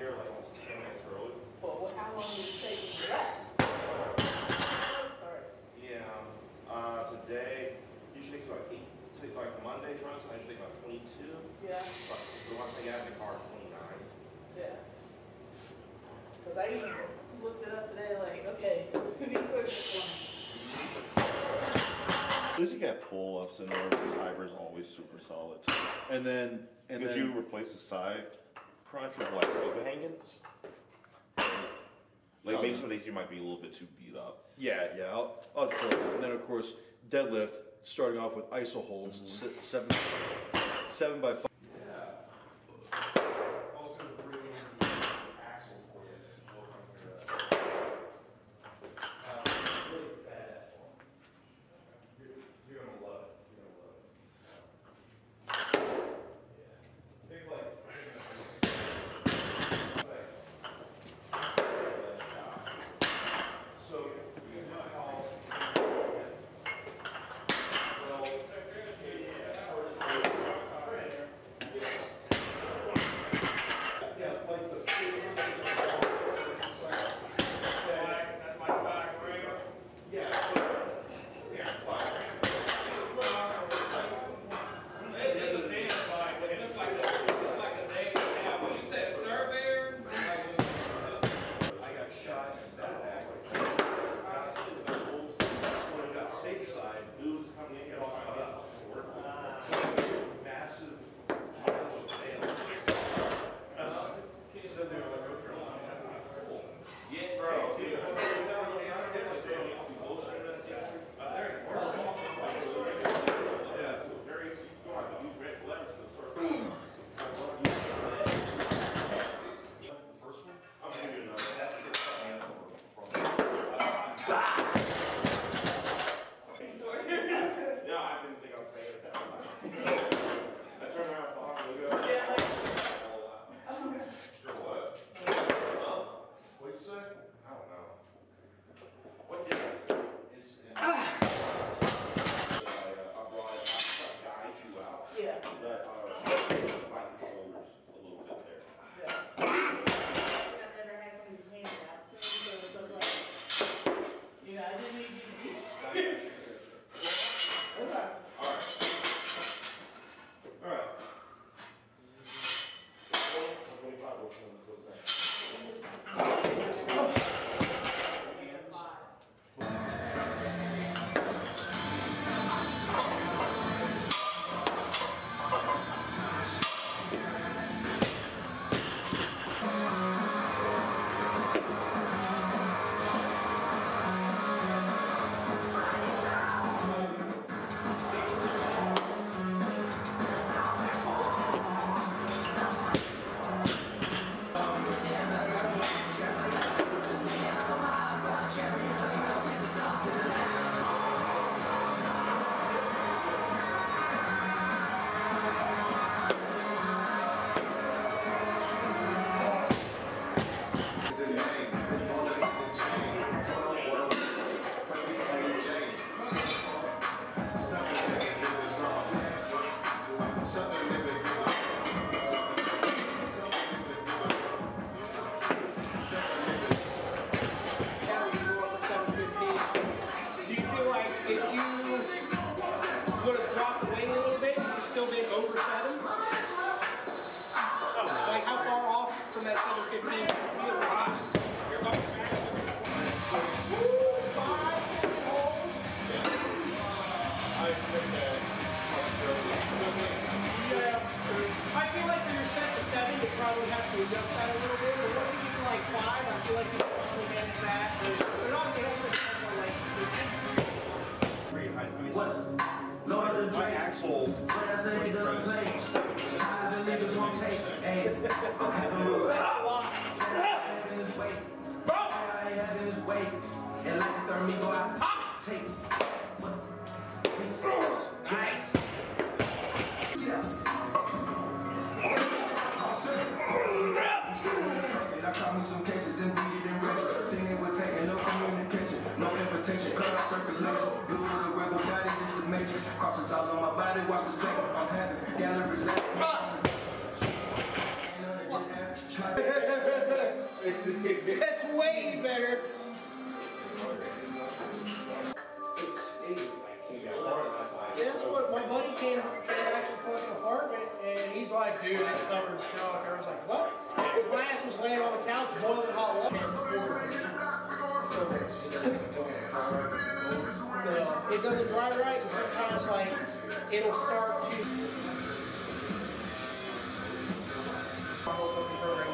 here like it 10 minutes early. But how long did it take to start? Yeah, um, uh, today, usually takes about 8, take like Monday's for so I usually take about 22. Yeah. But once I got in the car, 29. Yeah. Because I even looked it up today like, okay, it's gonna be quick. quickest one. Because you got pull-ups and those fibers always super solid. And then, and could then, you replace the side crunch with like overhangings? Like maybe some days you might be a little bit too beat up. yeah yeah I'll, I'll fill it. And then of course deadlift starting off with iso holds mm-hmm. se- seven seven by five. Also bring in the axle for you. We'll come through that. Uh, Really fast one. You're, you're gonna love it, you're gonna love it. Yeah. Big legs. So, you know how. Well, yeah, like the. That's like five grand. Yeah. Yeah, fine. It is a damn fight, but it's like a, it's like a day now. When you said surveyor, like, I got shot in the back. Got to the goals. That's when I got stateside. News coming in, get off my up. So, Massive pile of mail. I was sitting there like, North Carolina. Yeah, bro. Uh, there, Yeah. Very, you read letters to the sort The first one? I'm gonna do another. Yeah, I didn't think I was saying it that way. I turned around, saw him, look at What? What'd you say? I don't know. What did I say? It's, I, uh, I brought it, I tried to guide you out. Yeah. I feel like for your set to seven, you probably have to adjust that a little bit. But once you get to like five, I feel like you can still manage that. But not, it also depends on like. Lord of the My Drinks. axle. When I say they gonna play, I the niggas won't take. Hey, I'm having a cut out circulation. Blue with a rebel body, it's the matrix. Crosses all on my body, watch the second. I'm having gallery left. That's way better. That's what my buddy came, came back to the fucking apartment and he's like, dude, it's covered in snow. I was like, what? My ass was laying on the couch boiling hot water. it doesn't dry right, and sometimes like it'll start to. My whole fucking program.